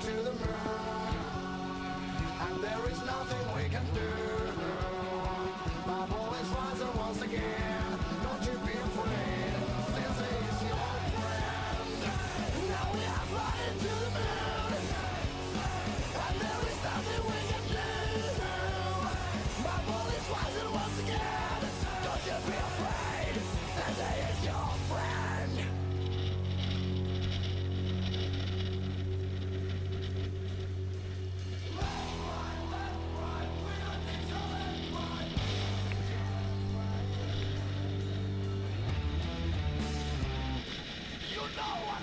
to the moon. And there is nothing we can do. My ball is rising once again. Don't you be afraid.